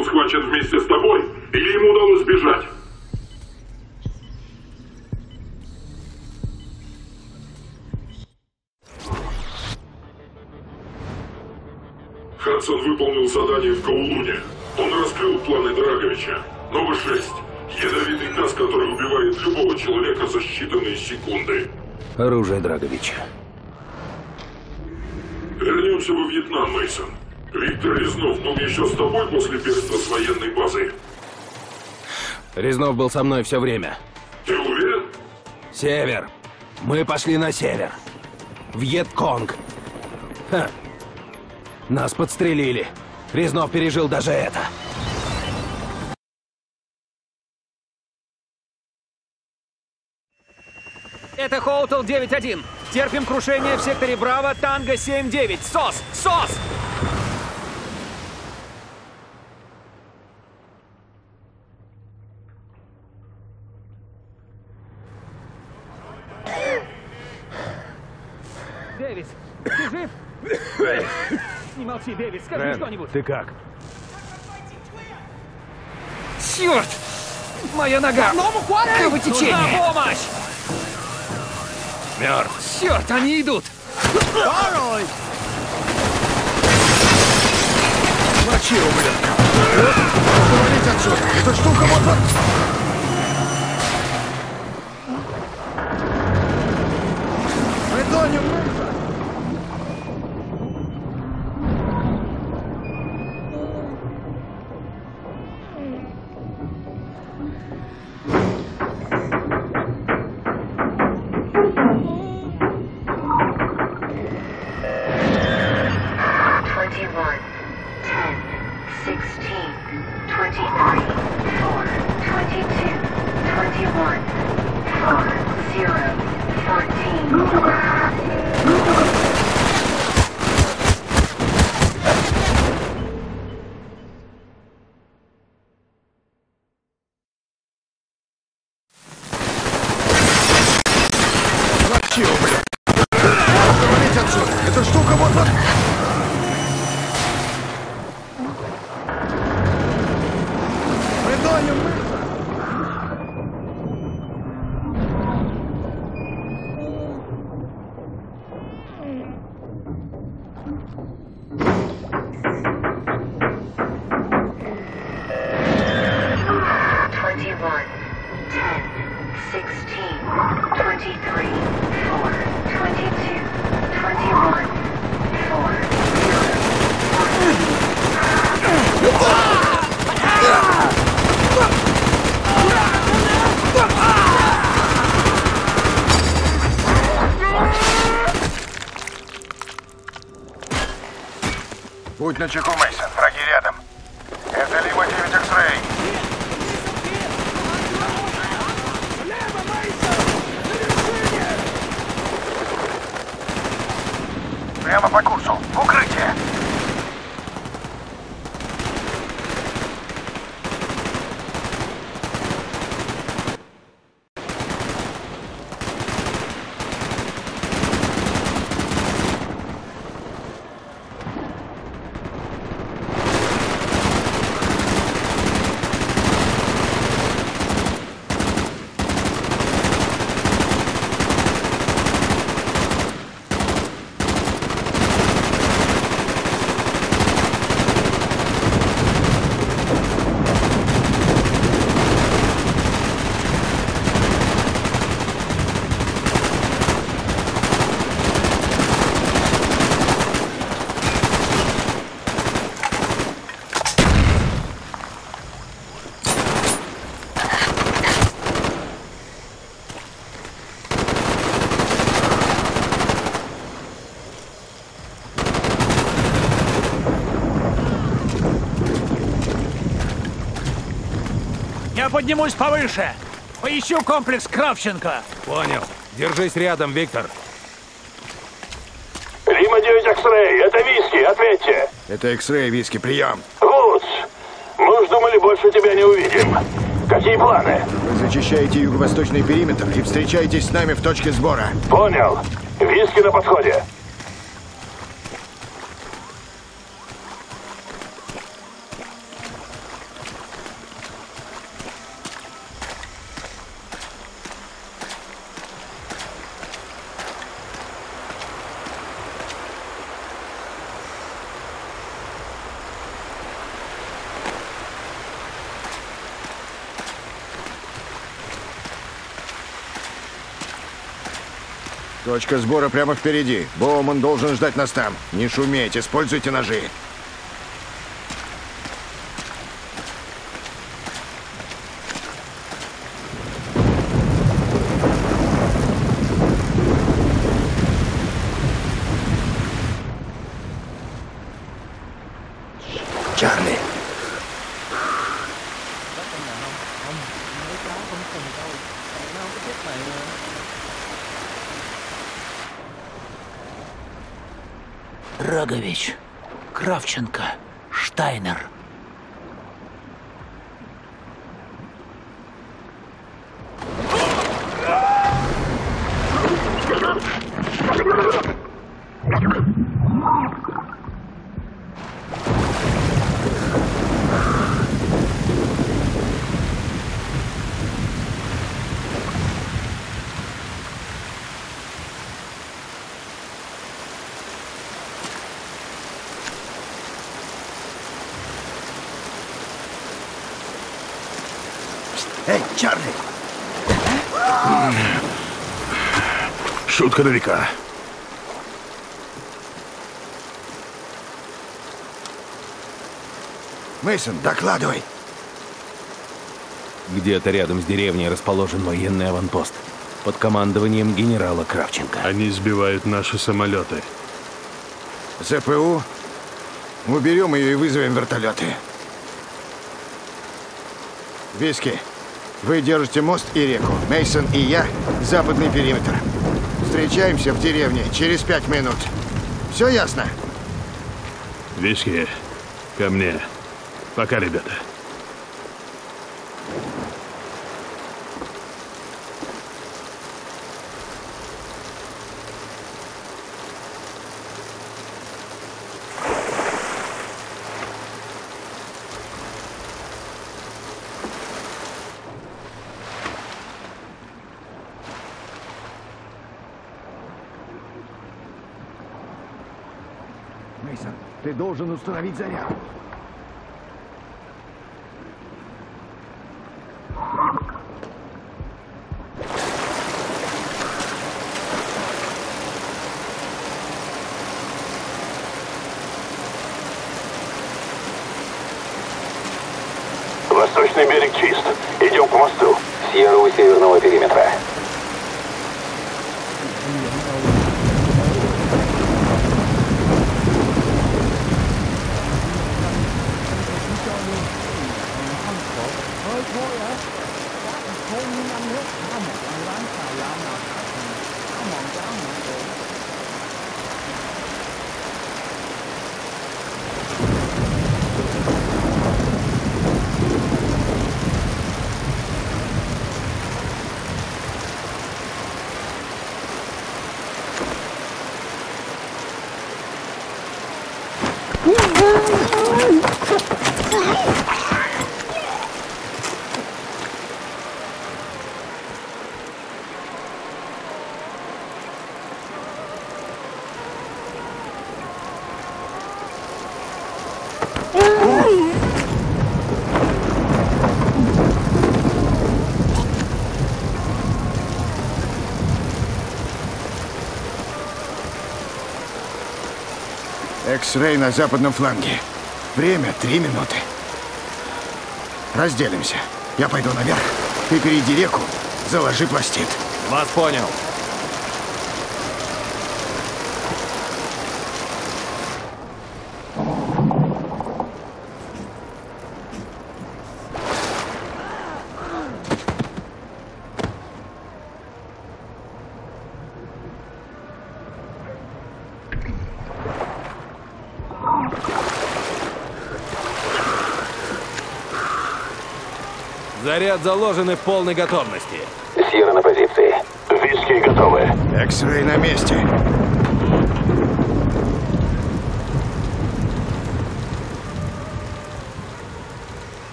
был схвачен вместе с тобой, или ему удалось сбежать? Хадсон выполнил задание в Каулуне. Он раскрыл планы Драговича. Новый 6. Ядовитый газ, который убивает любого человека за считанные секунды. Оружие Драговича. Вернемся во Вьетнам, Мейсон. Виктор Резнов был еще с тобой после бегства с военной базы. Резнов был со мной все время. Ты уверен? Север. Мы пошли на север. Вьетконг. Ха. Нас подстрелили. Резнов пережил даже это. Это Хоутл 9-1. Терпим крушение в секторе Браво, Танго 7-9. СОС! СОС! Дэвис, ты жив? Не молчи, Дэвис, скажи что-нибудь. ты как? Черт! Моя нога! Кровотечение! Нужна помощь! Мертв. Черт, они идут! Мочи, ублюдка! Валить отсюда! Эта штука вот-вот... Мочи, ублюдка! Поднимусь повыше. Поищу комплекс Кравченко. Понял. Держись рядом, Виктор. Лима 9 X-Ray, это виски, ответьте. Это X-Ray, виски, прием. Вудс, мы уж думали, больше тебя не увидим. Какие планы? Вы зачищаете юго-восточный периметр и встречаетесь с нами в точке сбора. Понял. Виски на подходе. Точка сбора прямо впереди. Боуман должен ждать нас там. Не шуметь, используйте ножи. Чарли. Рогович, Кравченко, Штайнер. Эй, Чарли! Века. Мейсон, докладывай. Где-то рядом с деревней расположен военный аванпост под командованием генерала Кравченко. Они сбивают наши самолеты. ЗПУ. Уберем ее и вызовем вертолеты. Виски, вы держите мост и реку. Мейсон и я — западный периметр. Встречаемся в деревне через пять минут. Все ясно? Виски, ко мне. Пока, ребята. Мейсон, ты должен установить заряд. Восточный берег чист. Идем к мосту. Сьерра у северного периметра. Экс-рей на западном фланге. Время три минуты. Разделимся. Я пойду наверх. Ты перейди реку, заложи пластид. Вас понял. Заряд заложен и в полной готовности. Сьерра на позиции. Виски готовы. Экс-рей на месте.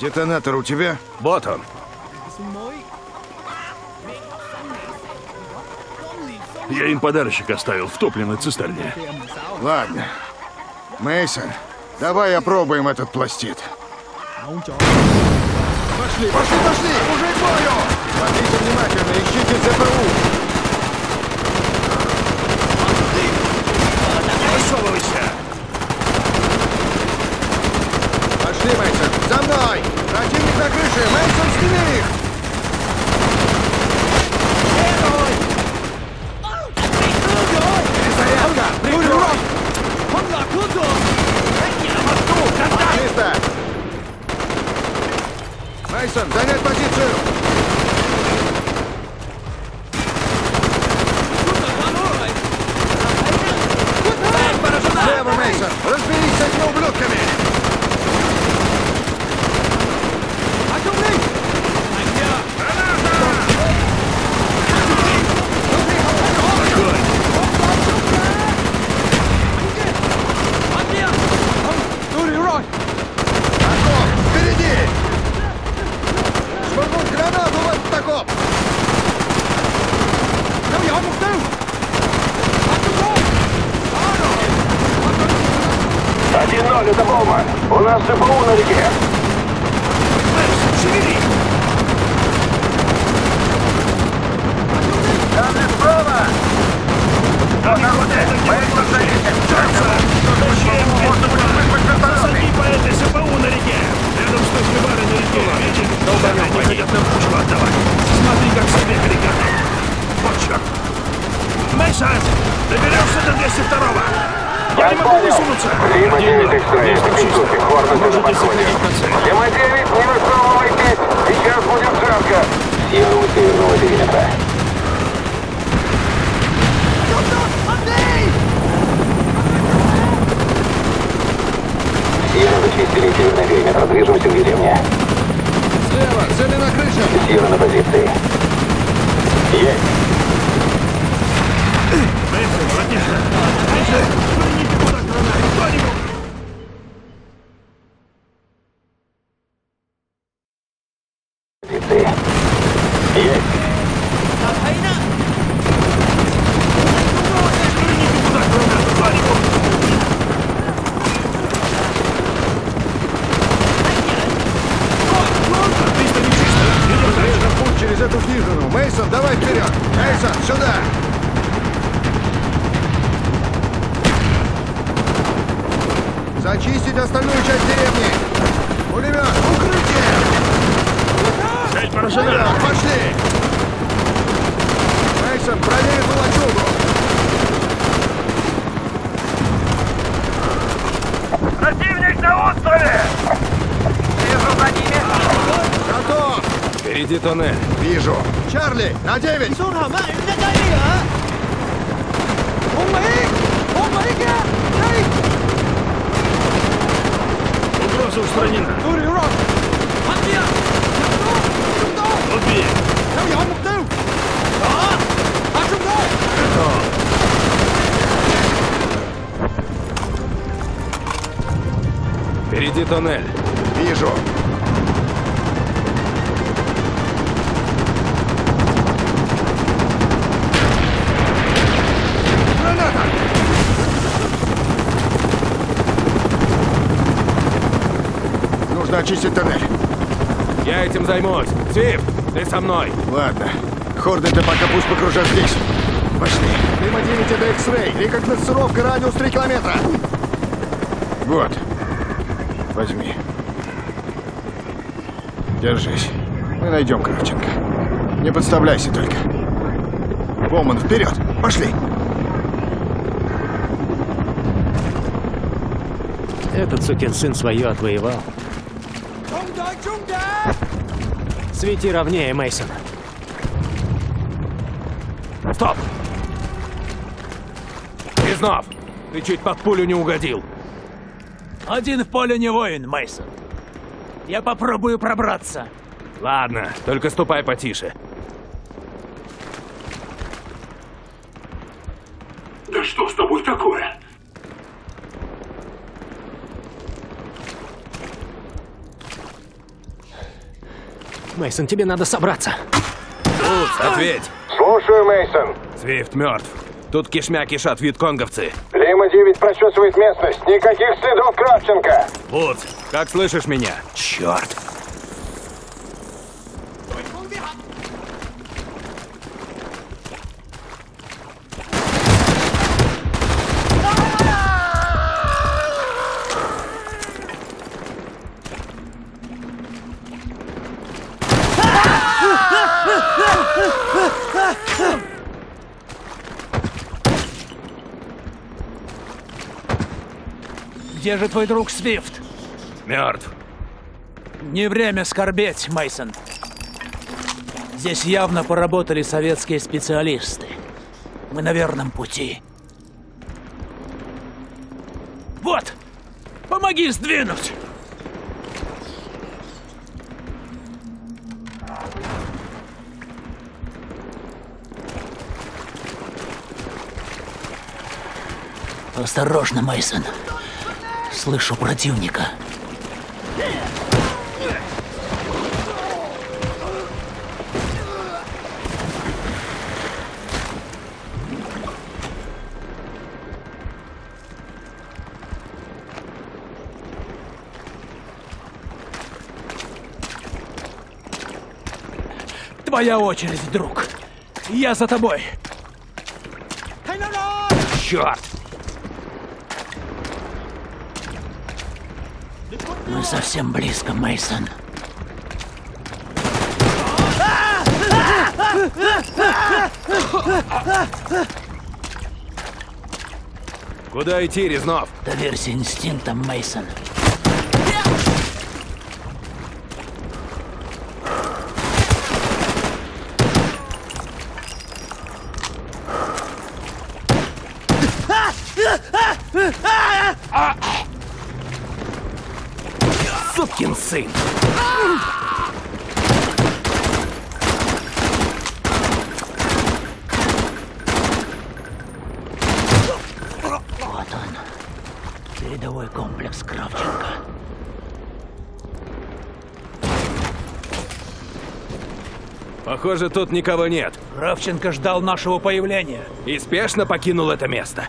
Детонатор у тебя? Вот он. Я им подарочек оставил в топливной цистерне. Ладно. Мейсон, давай опробуем этот пластид. Пошли, пошли, пошли! Уже бою! Смотрите внимательно, ищите ЦПУ. К деревне. Слева! Цели на крыше! Сиера на позиции. Есть. Мейсон, братишка! Мейсон, швырните туда гранату! Кто-нибудь! Позиции. Есть. Швырните туда гранату! Кто-нибудь! Отлично, не чисто! Идем дальше! Ближе путь через эту хижину! Мейсон, давай вперед! Мейсон, сюда! Зачистить остальную часть деревни! Пулемет! Укрытие! Цель Вперед! поражена! Пошли! Мейсон, проверь эту лачугу! Противник на острове! Вижу за ними! Готов! Впереди туннель. Вижу! Чарли, на девять! Угроза устранена! Убей! Впереди туннель. Вижу! Граната! Нужно очистить тоннель. Я этим займусь. Свифт, ты со мной. Ладно. Хорнеты пока пусть покружат здесь. Пошли. 9 это X-Ray. Рекогносцировка радиус 3 километра. Вот. Возьми. Держись. Мы найдем Кравченко. Не подставляйся только. Боман, вперед! Пошли! Этот сукин сын свое отвоевал. Свети ровнее, Мейсон. Стоп! Грязнов, ты чуть под пулю не угодил. Один в поле не воин, Мейсон. Я попробую пробраться. Ладно, только ступай потише. Да что с тобой такое? Мейсон, тебе надо собраться. Ответь. Слушаю, Мейсон. Свифт мертв. Тут кишмя кишат вьетконговцы. Лима 9 прочесывает местность. Никаких следов Кравченко. Вот, как слышишь меня? Черт. Где же твой друг Свифт? Мертв. Не время скорбеть, Мейсон. Здесь явно поработали советские специалисты. Мы на верном пути. Вот! Помоги сдвинуть! Осторожно, Мейсон. Слышу противника. Твоя очередь, друг. Я за тобой. Черт! Совсем близко, Мейсон. Куда идти, Резнов? Доверься инстинктам, Мейсон. Сукин сын! Вот он. Передовой комплекс Кравченко. Похоже, тут никого нет. Кравченко ждал нашего появления. И спешно покинул это место.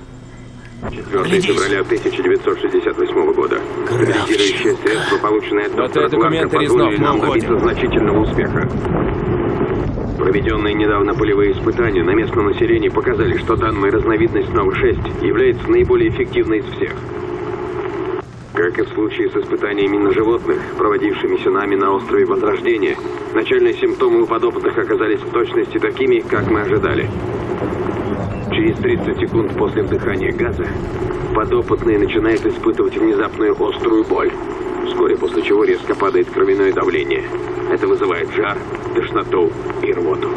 4 Глядись. февраля 1968 года. Стабилизирующие средства, полученные от Вот доктора Кларка, Резнов, позволили нам добиться значительного успеха. Проведенные недавно полевые испытания на местном населении показали, что данная разновидность НОВ-6 является наиболее эффективной из всех. Как и в случае с испытаниями на животных, проводившимися нами на острове Возрождения, начальные симптомы у подопытных оказались в точности такими, как мы ожидали. Через 30 секунд после вдыхания газа подопытные начинают испытывать внезапную острую боль, вскоре после чего резко падает кровяное давление. Это вызывает жар, тошноту и рвоту.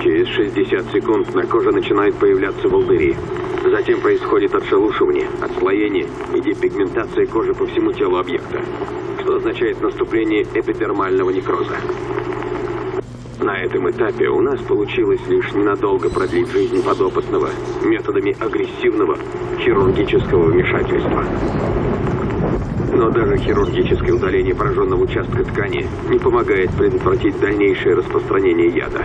Через 60 секунд на коже начинают появляться волдыри. Затем происходит отшелушивание, отслоение и депигментация кожи по всему телу объекта, что означает наступление эпидермального некроза. На этом этапе у нас получилось лишь ненадолго продлить жизнь подопытного методами агрессивного хирургического вмешательства. Но даже хирургическое удаление пораженного участка ткани не помогает предотвратить дальнейшее распространение яда.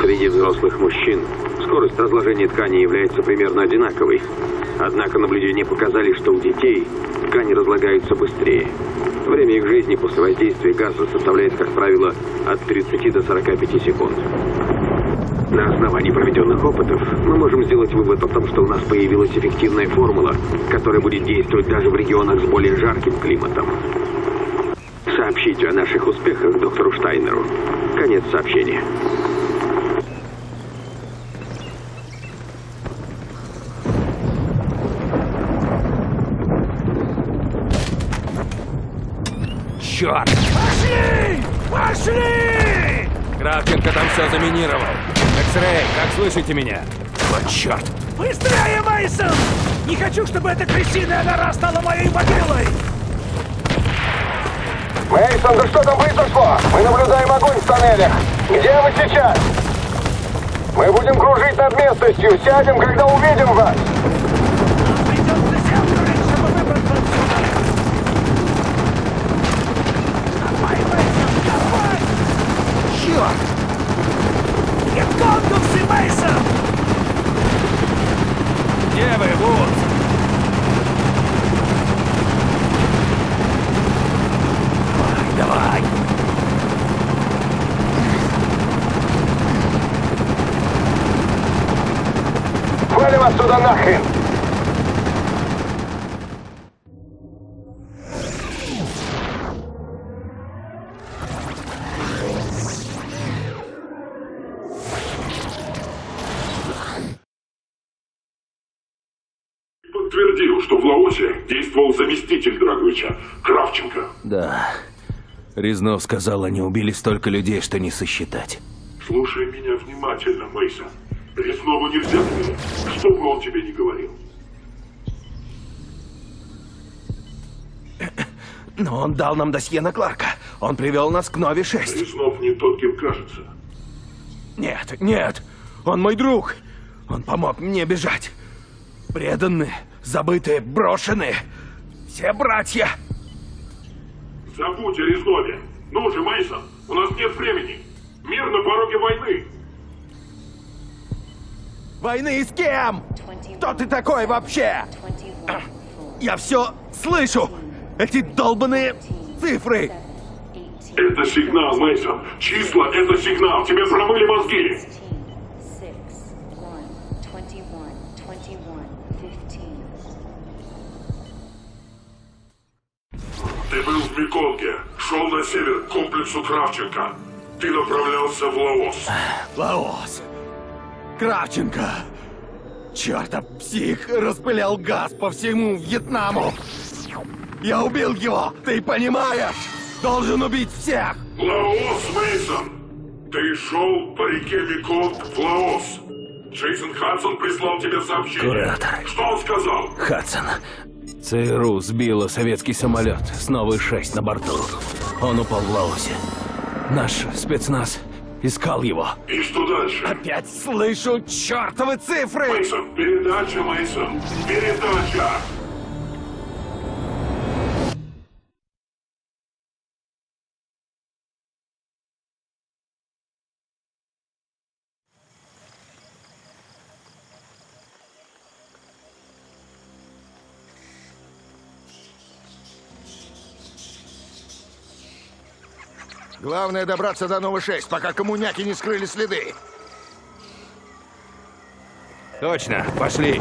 Среди взрослых мужчин скорость разложения ткани является примерно одинаковой. Однако наблюдения показали, что у детей ткани разлагаются быстрее. Время их жизни после воздействия газа составляет, как правило, от 30 до 45 секунд. На основании проведенных опытов мы можем сделать вывод о том, что у нас появилась эффективная формула, которая будет действовать даже в регионах с более жарким климатом. Сообщите о наших успехах доктору Штайнеру. Конец сообщения. Черт! Пошли! Пошли! Кравченко там все заминировал. Экс-рей, как слышите меня? Вот черт! Быстрее, Мейсон! Не хочу, чтобы эта крысиная нора стала моей могилой! Мейсон, да что там произошло? Мы наблюдаем огонь в тоннелях. Где вы сейчас? Мы будем кружить над местностью. Сядем, когда увидим вас. Придется сеанс, чтобы выбраться отсюда! Давай, Мейсон, давай! Черт! Где конкурсы, Мейсон? Где вы, Вуд? Давай, давай! Валим отсюда нахрен. Подтвердил, что в Лаосе действовал заместитель Драговича, Кравченко. Да. Резнов сказал, они убили столько людей, что не сосчитать. Слушай меня внимательно, Мейсон. Резнову нельзя доверять, что бы он тебе ни говорил. Но он дал нам досье на Кларка. Он привел нас к Нови-6. Резнов не тот, кем кажется. Нет, нет. Он мой друг. Он помог мне бежать. Преданные, забытые, брошенные. Все братья. Забудь о Резнове. Ну же, Мейсон, у нас нет времени. Мир на пороге войны. Войны с кем? Кто ты такой вообще? Я все слышу. Эти долбаные цифры. Это сигнал, Мейсон. Числа — это сигнал. Тебе промыли мозги. Ты был в Меконге, шел на север к комплексу Кравченко. Ты направлялся в Лаос. Лаос. Кравченко. Чертов псих распылял газ по всему Вьетнаму. Я убил его, ты понимаешь? Должен убить всех. Лаос, Мейсон! Ты шел по реке Меконг в Лаос. Джейсон Хадсон прислал тебе сообщение. Куратор. Что он сказал? Хадсон. ЦРУ сбила советский самолет с новой 6 на борту. Он упал в Лаосе. Наш спецназ искал его. И что дальше? Опять слышу чертовы цифры! Мейсон, передача, Мейсон, передача! Главное добраться до Новой 6, пока коммуняки не скрыли следы. Точно, пошли.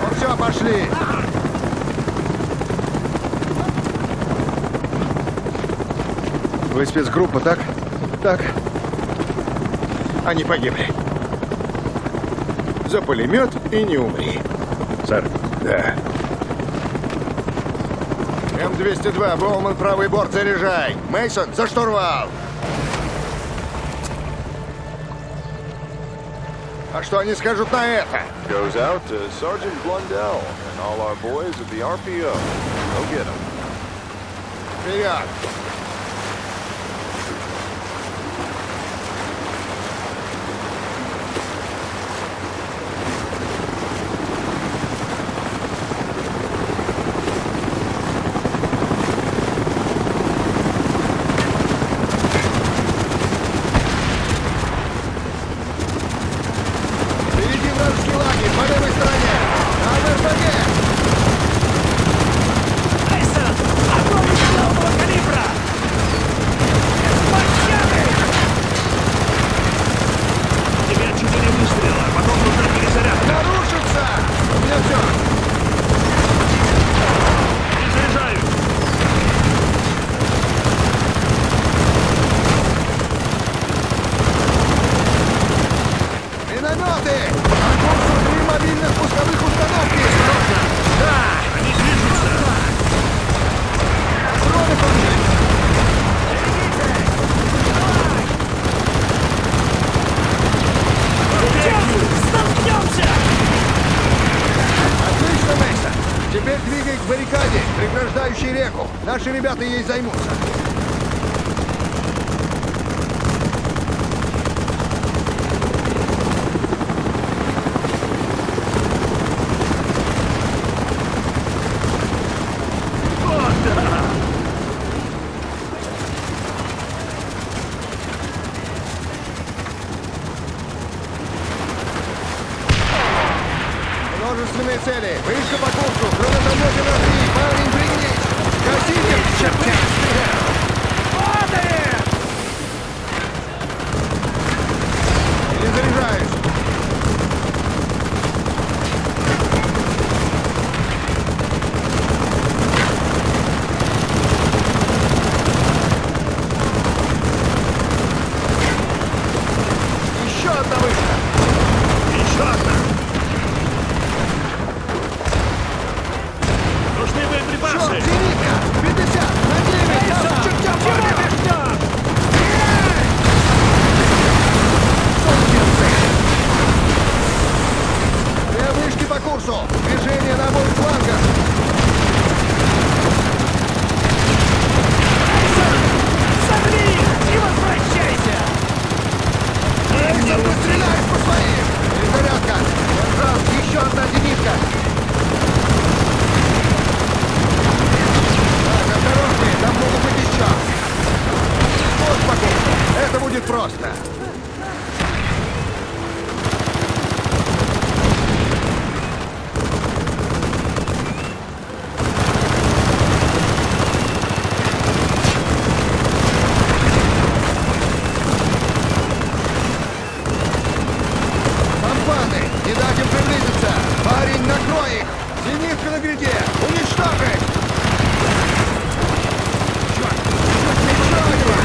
Ну все, пошли. Вы спецгруппа, так? Так. Они погибли. За пулемет и не умри. Сэр. Да. М-202, Боуман, правый борт, заряжай. Мейсон, за штурвал. А что они скажут на это? goes out to Sergeant Blundell and all our boys at the RPO. Go get them. Вперед! Не дать им приблизиться! Парень, накрой их! Зенитка на гряде! Уничтожить! Черт! Черт, еще один!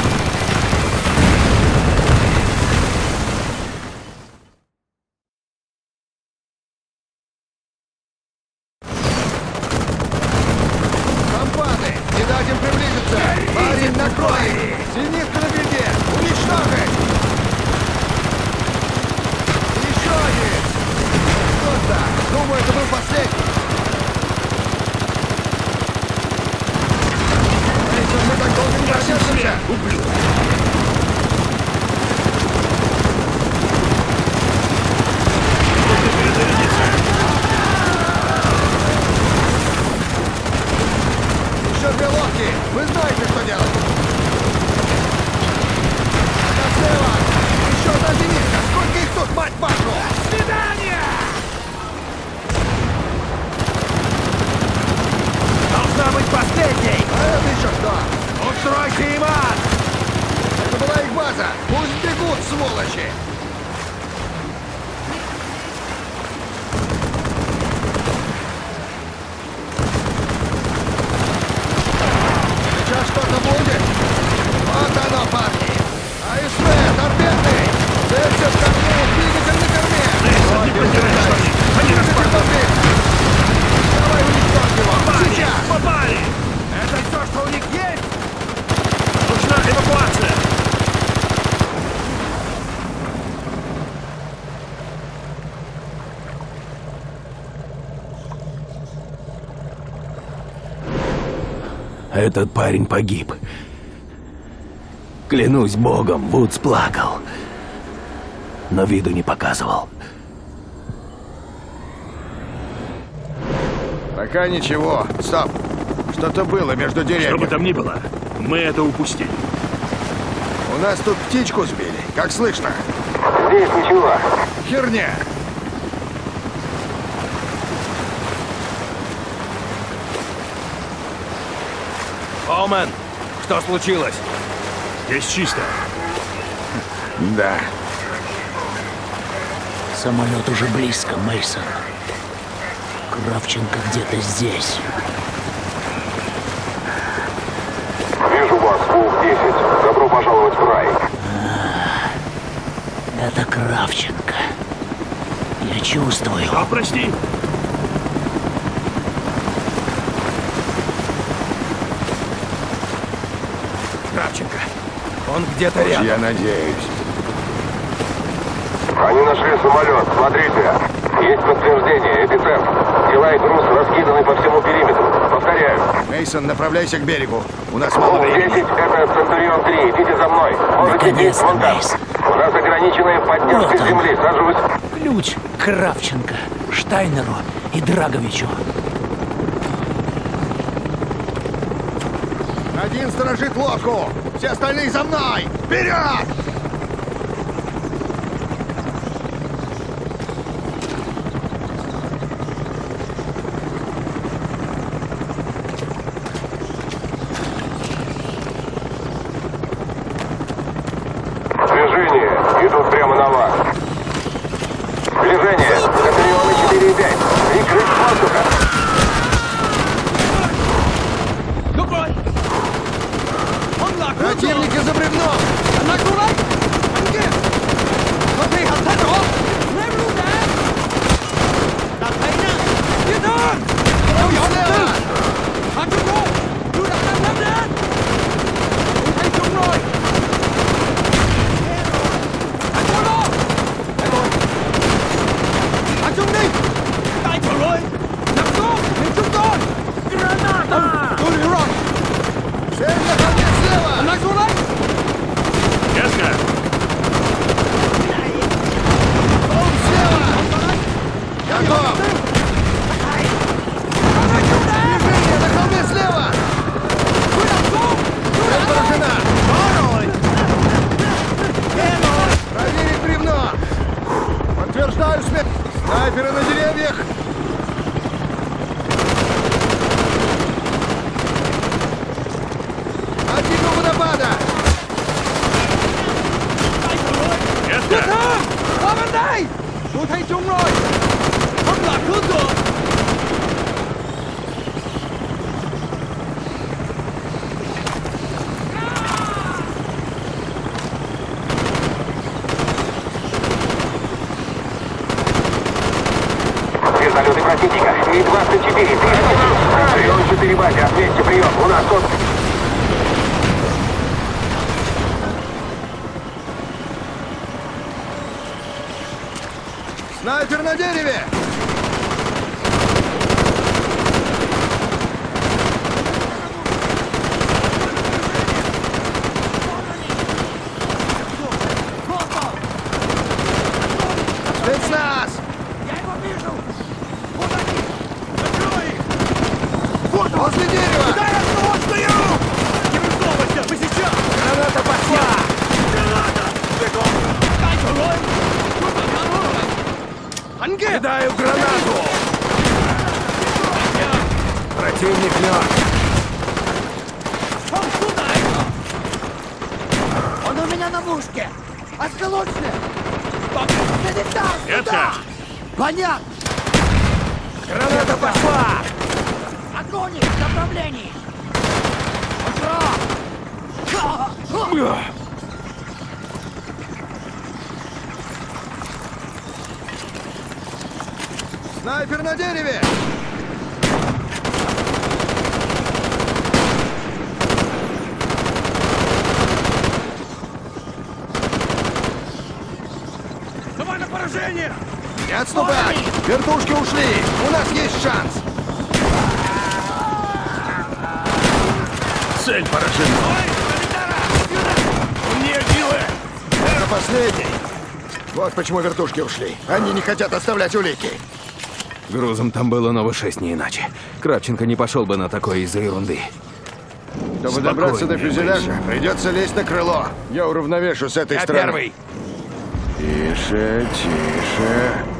Компаны! Не дать им приблизиться! Парень, накрой их! Зенитка на гряде! Уничтожить! Еще один! Вот так! Думаю, это был последний! Эйсон, мы так долго не продержимся! Еще две лодки! Вы знаете, что делать! Кацева! Еще одна зенитка! Сколько их тут, мать вашу? Свидание! Должна быть последней! А это еще что? Устройте им ад! Это была их база! Пусть бегут, сволочи! Сейчас что-то будет! Вот оно, парни! АСВ, торпеды! Целься в корму, двигатель на корме! Эйсон, не потеряй штаны! Они Двигатель распахнуты! попит! Давай уничтожь его! Попали! Сейчас! Попали! Это все, что у них есть? Нужна эвакуация! Этот парень погиб. Клянусь богом, Вудс плакал. Но виду не показывал. Пока ничего. Стоп! Что-то было между Что бы деревьями. там ни было, мы это упустили. У нас тут птичку сбили. Как слышно? Здесь ничего. Херня! Оумен, что случилось? Здесь чисто. Да. Самолет уже близко, Мейсон. Кравченко где-то здесь. Вижу вас, Волк-10. Добро пожаловать в рай. Это Кравченко. Я чувствую. Что, прости? Кравченко. Он где-то рядом. Я надеюсь. Они нашли самолет. Смотрите. Есть подтверждение. Эпицентр. Тела и груз раскиданы по всему периметру. Повторяю. Мейсон, направляйся к берегу. У нас мало времени. Волк-10, это Центурион 3. Идите за мной. Можете идти вон там. У нас ограниченная поддержка Вот земли. Сажусь. Ключ Кравченко, Штайнеру и Драговичу. Один сторожит лодку. Все остальные за мной. Вперед! tôi thấy chúng rồi Thật là cứ tượng Вертолеты противника. И-24, 304. 4 базе, ответьте прием. У нас тут на дереве! Спецназ! Я его вижу! Вот они! Закрой их! Вот он! Возле дерева! Да я снова стою! Не высовывайся! Мы сейчас! Граната пошла! Граната! Бегом! Кидаю гранату! Противник мертв! Он сюда! Он у меня на мушке! Осколочный! Санитар! Это! Понятно! Граната пошла! Огонь в направлении! Ура! Снайпер на дереве! Давай на поражение! Не отступай! Вертушки ушли! У нас есть шанс! Цель поражена! Мне силы! Это последний! Вот почему вертушки ушли. Они не хотят оставлять улики. Грузом там было новый 6, не иначе. Кравченко не пошел бы на такое из-за ерунды. Чтобы добраться до фюзеляжа, придется лезть на крыло. Я уравновешу с этой Я стороны. первый. Тише, тише.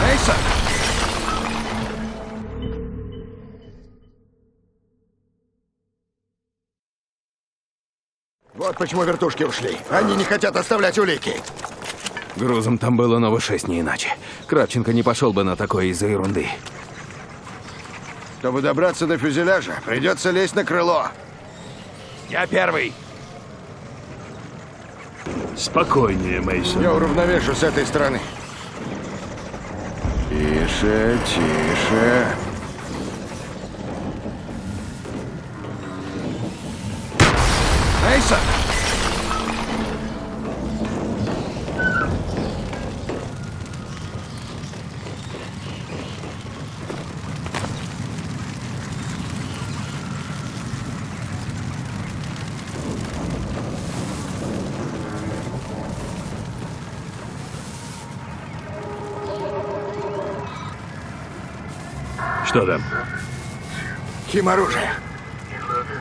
Мейсон! Вот почему вертушки ушли. Они не хотят оставлять улики. Грузом там было новый 6, не иначе. Кравченко не пошел бы на такое из-за ерунды. Чтобы добраться до фюзеляжа, придется лезть на крыло. Я первый. Спокойнее, Мейсон. Я уравновешу с этой стороны. Тише, тише. Мейсон! Что там? Химоружие.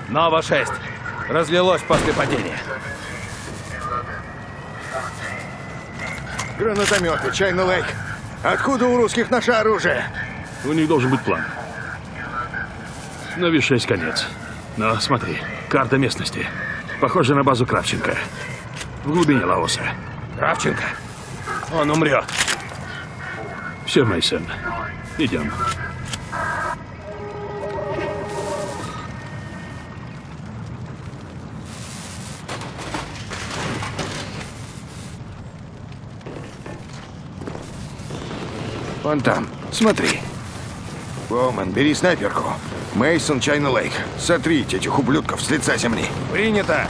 Нова 6. Разлилось после падения. Гранатометы, Чайна Лейк. Откуда у русских наше оружие? У них должен быть план. На Ви-6 конец. Но смотри, карта местности. Похоже на базу Кравченко. В глубине Лаоса. Кравченко. Он умрет. Все, Мейсон. Идем. Вон там. Смотри. Боуман, бери снайперку. Мейсон, Чайна Лейк. Сотрите этих ублюдков с лица земли. Принято.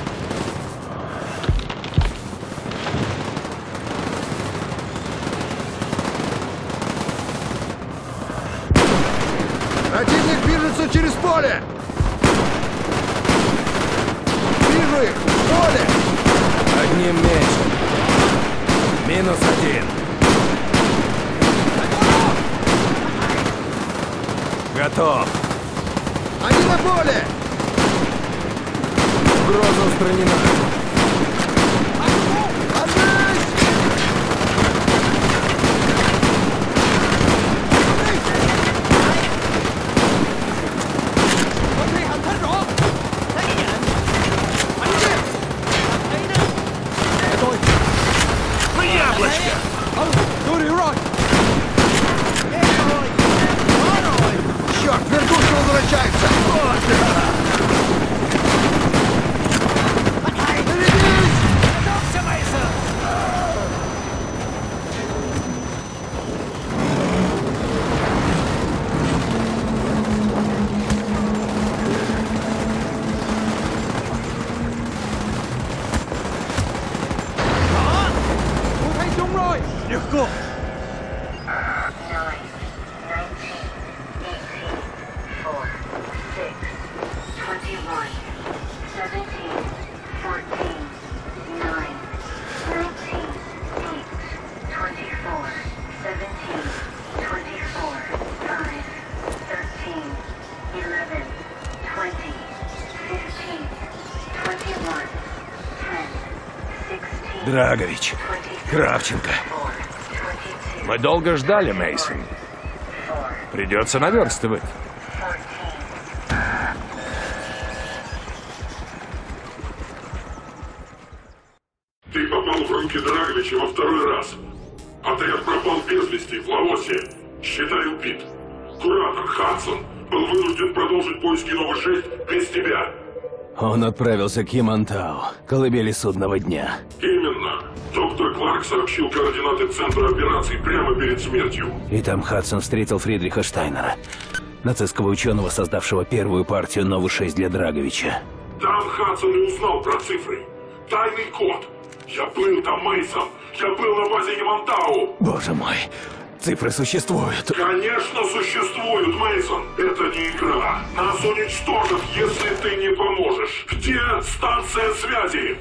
Драгович, Кравченко. Мы долго ждали, Мейсон. Придется наверстывать. Ты попал в руки Драговича во второй раз. Отряд пропал без вести в Лаосе. Считай убит. Куратор Хадсон был вынужден продолжить поиски Нова-6 без тебя. Он отправился к Ямантау, колыбели судного дня. Именно. Доктор Кларк сообщил координаты центра операций прямо перед смертью. И там Хадсон встретил Фридриха Штайнера, нацистского ученого, создавшего первую партию Новый-6 для Драговича. Там Хадсон и узнал про цифры. Тайный код. Я был там, Мейсон. Я был на базе Ямантау. Боже мой, цифры существуют. Конечно, существуют, Мейсон. Это не игра. Нас уничтожат, если ты не поможешь. Где станция связи?